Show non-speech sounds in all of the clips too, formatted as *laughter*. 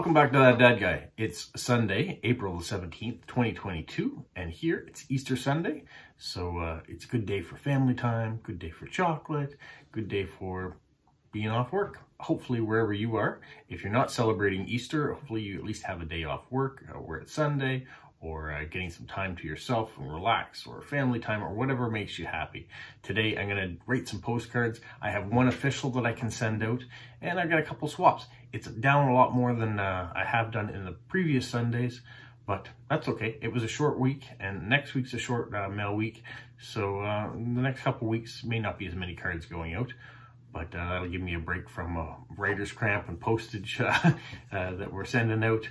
welcome back to That Dad Guy. It's Sunday, April the 17th, 2022, and here it's Easter Sunday. So uh, it's a good day for family time, good day for chocolate, good day for being off work. Hopefully wherever you are, if you're not celebrating Easter, hopefully you at least have a day off work uh, where it's Sunday or uh, getting some time to yourself and relax or family time or whatever makes you happy. Today I'm going to rate some postcards. I have one official that I can send out and I've got a couple swaps. It's down a lot more than uh, I have done in the previous Sundays, but that's okay. It was a short week and next week's a short uh, mail week. So uh, the next couple weeks may not be as many cards going out but uh, that'll give me a break from uh, writer's cramp and postage *laughs* that we're sending out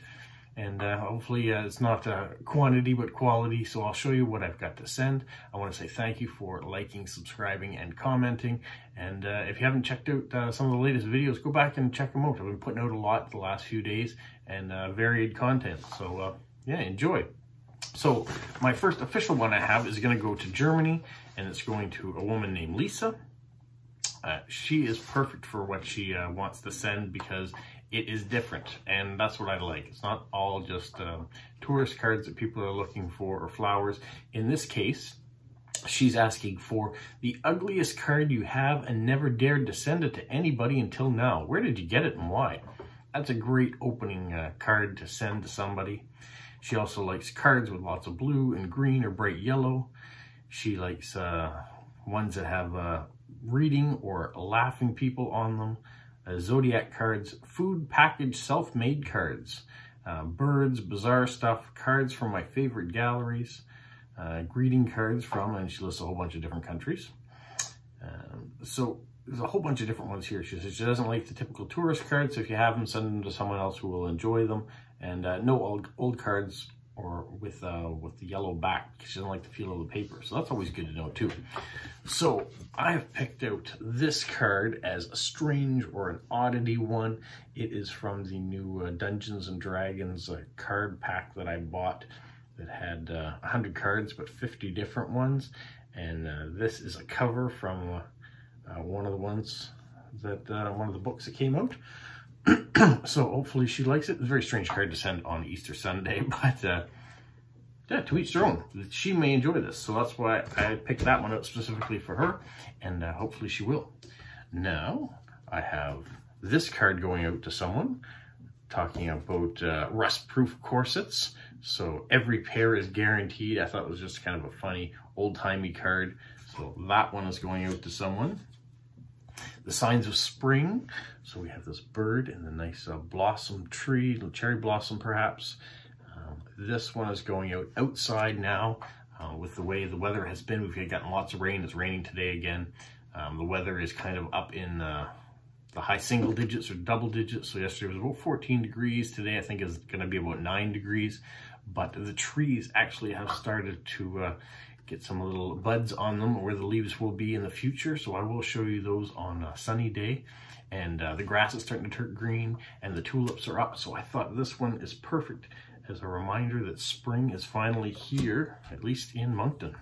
and uh, hopefully uh, it's not uh, quantity but quality. So I'll show you what I've got to send. I want to say thank you for liking subscribing and commenting. And uh, if you haven't checked out uh, some of the latest videos go back and check them out. I've been putting out a lot the last few days and uh, varied content. So yeah enjoy. So my first official one I have is going to go to Germany and it's going to a woman named Lisa. She is perfect for what she wants to send because it is different and that's what I like. It's not all just um, tourist cards that people are looking for or flowers. In this case, she's asking for the ugliest card you have and never dared to send it to anybody until now. Where did you get it and why? That's a great opening uh, card to send to somebody. She also likes cards with lots of blue and green or bright yellow. She likes uh, ones that have uh, reading or laughing people on them zodiac cards, food package self-made cards, uh, birds, bizarre stuff, cards from my favorite galleries, uh, greeting cards from, and she lists a whole bunch of different countries. Um, so there's a whole bunch of different ones here. She says she doesn't like the typical tourist cards. So if you have them, send them to someone else who will enjoy them. And uh, no old, old cards or with uh, with the yellow back because she doesn't like the feel of the paper. So that's always good to know too. So I have picked out this card as a strange or an oddity one. It is from the new uh, Dungeons and Dragons uh, card pack that I bought that had uh, 100 cards but 50 different ones. And uh, this is a cover from uh, uh, one of the ones that one of the books that came out. *clears throat* so hopefully she likes it. It's a very strange card to send on Easter Sunday, *laughs* but uh, yeah, to each their own. She may enjoy this, so that's why I picked that one out specifically for her, and uh, hopefully she will. Now, I have this card going out to someone, talking about uh, rust-proof corsets. So every pair is guaranteed. I thought it was just kind of a funny old-timey card. So that one is going out to someone the signs of spring. So we have this bird and the nice uh, blossom tree, cherry blossom perhaps. Um, this one is going out outside now uh, with the way the weather has been. We've gotten lots of rain. It's raining today again. Um, the weather is kind of up in uh, the high single digits or double digits. So yesterday was about 14 degrees. Today I think is going to be about 9 degrees. But the trees actually have started to uh, get some little buds on them where the leaves will be in the future. So I will show you those on a sunny day. And uh, the grass is starting to turn green and the tulips are up. So I thought this one is perfect as a reminder that spring is finally here, at least in Moncton.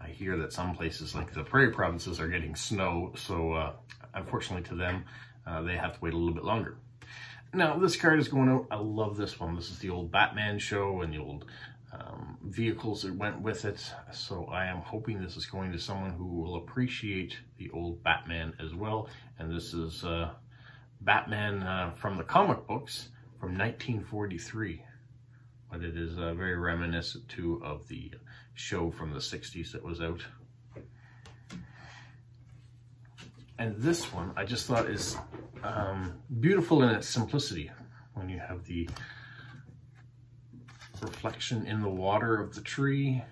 I hear that some places like the prairie provinces are getting snow. So uh, unfortunately to them, uh, they have to wait a little bit longer. Now, this card is going out. I love this one. This is the old Batman show and the old um, vehicles that went with it. So I am hoping this is going to someone who will appreciate the old Batman as well. And this is uh, Batman uh, from the comic books from 1943. But it is uh, very reminiscent too of the show from the 60s that was out. And this one I just thought is um, beautiful in its simplicity when you have the reflection in the water of the tree.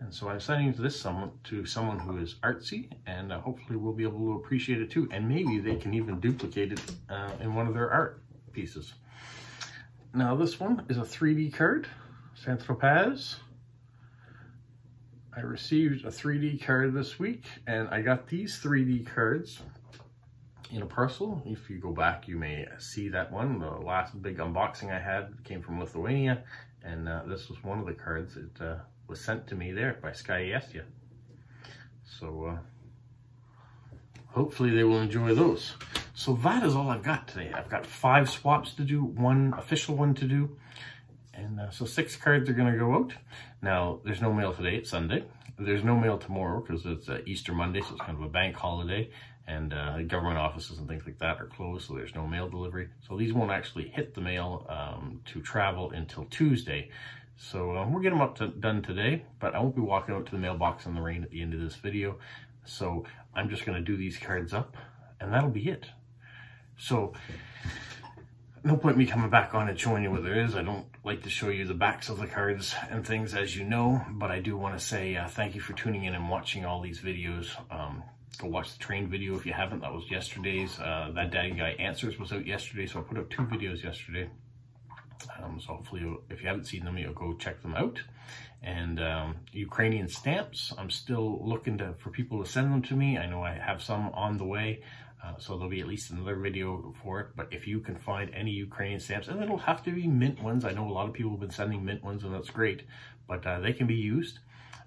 And so I'm sending this someone to someone who is artsy and uh, hopefully will be able to appreciate it too. And maybe they can even duplicate it uh, in one of their art pieces. Now this one is a 3D card, Saint-Tropez. I received a 3D card this week and I got these 3D cards in a parcel. If you go back, you may see that one. The last big unboxing I had came from Lithuania, and uh, this was one of the cards that uh, was sent to me there by Sky Estia. So, uh, hopefully they will enjoy those. So that is all I've got today. I've got five swaps to do, one official one to do. And uh, so six cards are going to go out. Now, there's no mail today. It's Sunday. There's no mail tomorrow because it's uh, Easter Monday, so it's kind of a bank holiday. And uh, government offices and things like that are closed, so there's no mail delivery. So these won't actually hit the mail um, to travel until Tuesday. So um, we're getting them up to, done today, but I won't be walking out to the mailbox in the rain at the end of this video. So I'm just going to do these cards up, and that'll be it. So no point me coming back on and showing you what there is. I don't like to show you the backs of the cards and things as you know, but I do want to say uh, thank you for tuning in and watching all these videos. Um, go watch the train video if you haven't. That was yesterday's. Uh, that Daddy Guy Answers was out yesterday, so I put up two videos yesterday. Um, so hopefully, if you haven't seen them, you'll go check them out. And um, Ukrainian stamps, I'm still looking to for people to send them to me. I know I have some on the way. Uh, so there'll be at least another video for it. But if you can find any Ukrainian stamps, and it'll have to be mint ones. I know a lot of people have been sending mint ones, and that's great. But uh, they can be used.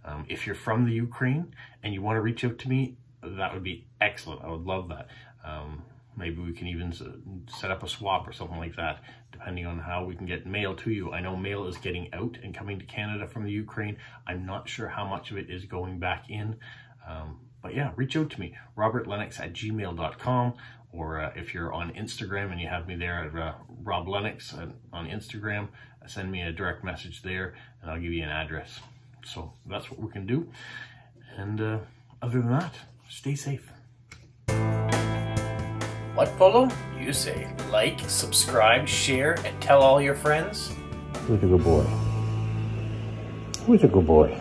Um, if you're from the Ukraine and you want to reach out to me, that would be excellent. I would love that. Um, maybe we can even set up a swap or something like that, depending on how we can get mail to you. I know mail is getting out and coming to Canada from the Ukraine. I'm not sure how much of it is going back in. Um, but yeah, reach out to me, robertlennox at gmail.com. Or uh, if you're on Instagram and you have me there at uh, Rob Lennox on Instagram, send me a direct message there and I'll give you an address. So that's what we can do. And uh, other than that, stay safe. What, Polo? You say like, subscribe, share, and tell all your friends? Who's a good boy? Who's a good boy?